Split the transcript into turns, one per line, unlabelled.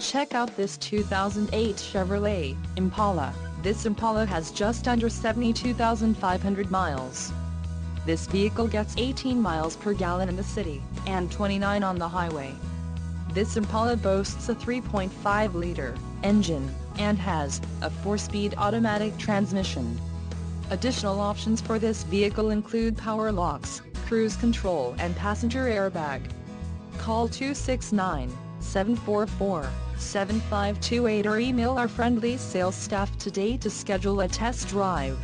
Check out this 2008 Chevrolet Impala. This Impala has just under 72,500 miles. This vehicle gets 18 miles per gallon in the city, and 29 on the highway. This Impala boasts a 3.5-liter engine, and has a 4-speed automatic transmission. Additional options for this vehicle include power locks, cruise control and passenger airbag. Call 269-744-7528 or email our friendly sales staff today to schedule a test drive.